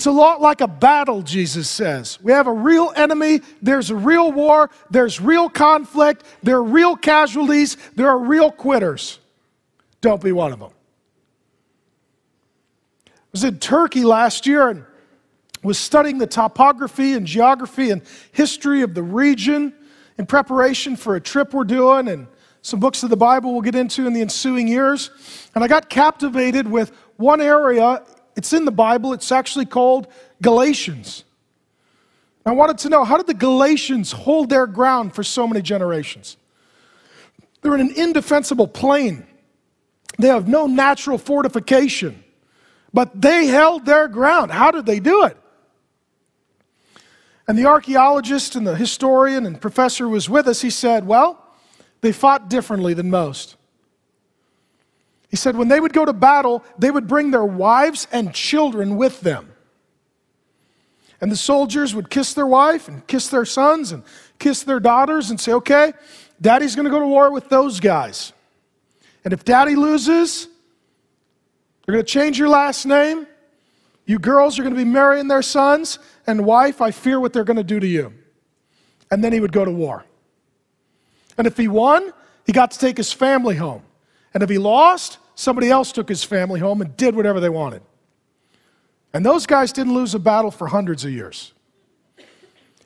It's a lot like a battle, Jesus says. We have a real enemy, there's a real war, there's real conflict, there are real casualties, there are real quitters. Don't be one of them. I was in Turkey last year and was studying the topography and geography and history of the region in preparation for a trip we're doing and some books of the Bible we'll get into in the ensuing years. And I got captivated with one area it's in the Bible. It's actually called Galatians. I wanted to know how did the Galatians hold their ground for so many generations? They're in an indefensible plain. They have no natural fortification, but they held their ground. How did they do it? And the archaeologist and the historian and professor who was with us. He said, Well, they fought differently than most. He said when they would go to battle, they would bring their wives and children with them. And the soldiers would kiss their wife and kiss their sons and kiss their daughters and say, okay, daddy's going to go to war with those guys. And if daddy loses, they're going to change your last name. You girls are going to be marrying their sons. And wife, I fear what they're going to do to you. And then he would go to war. And if he won, he got to take his family home. And if he lost, somebody else took his family home and did whatever they wanted. And those guys didn't lose a battle for hundreds of years.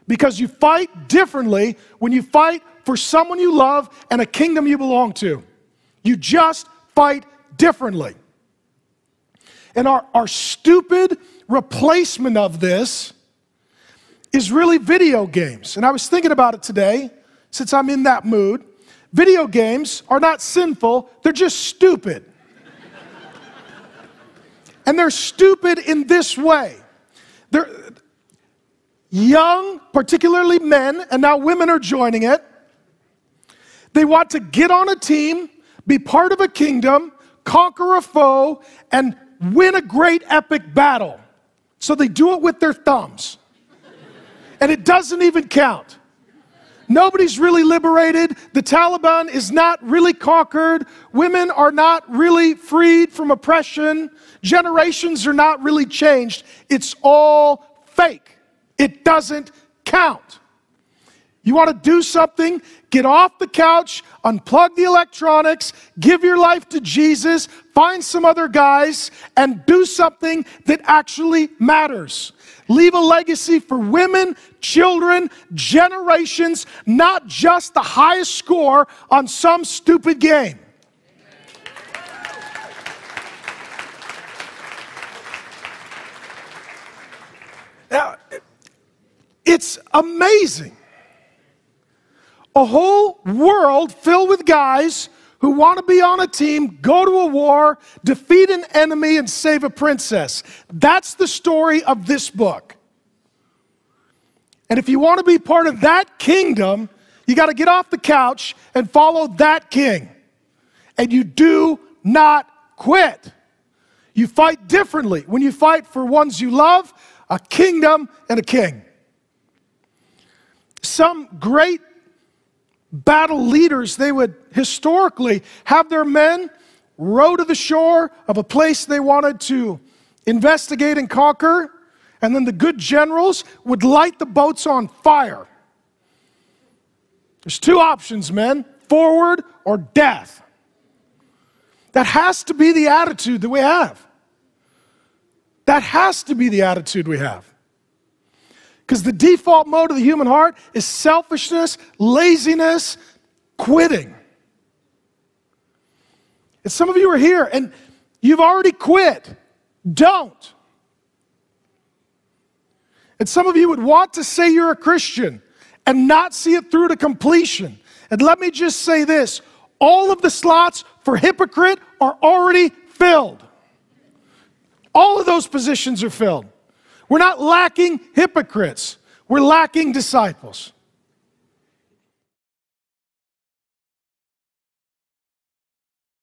Because you fight differently when you fight for someone you love and a kingdom you belong to. You just fight differently. And our, our stupid replacement of this is really video games. And I was thinking about it today, since I'm in that mood. Video games are not sinful, they're just stupid. and they're stupid in this way. They're young, particularly men, and now women are joining it. They want to get on a team, be part of a kingdom, conquer a foe, and win a great epic battle. So they do it with their thumbs. And it doesn't even count. Nobody's really liberated. The Taliban is not really conquered. Women are not really freed from oppression. Generations are not really changed. It's all fake. It doesn't count. You want to do something? Get off the couch, unplug the electronics, give your life to Jesus, find some other guys, and do something that actually matters. Leave a legacy for women, children, generations, not just the highest score on some stupid game. Now, it's amazing. A whole world filled with guys who want to be on a team, go to a war, defeat an enemy, and save a princess. That's the story of this book. And if you want to be part of that kingdom, you got to get off the couch and follow that king. And you do not quit. You fight differently when you fight for ones you love, a kingdom, and a king. Some great battle leaders, they would historically have their men row to the shore of a place they wanted to investigate and conquer, and then the good generals would light the boats on fire. There's two options, men forward or death. That has to be the attitude that we have. That has to be the attitude we have. Because the default mode of the human heart is selfishness, laziness, quitting. And some of you are here and you've already quit. Don't. And some of you would want to say you're a Christian and not see it through to completion. And let me just say this all of the slots for hypocrite are already filled. All of those positions are filled. We're not lacking hypocrites, we're lacking disciples.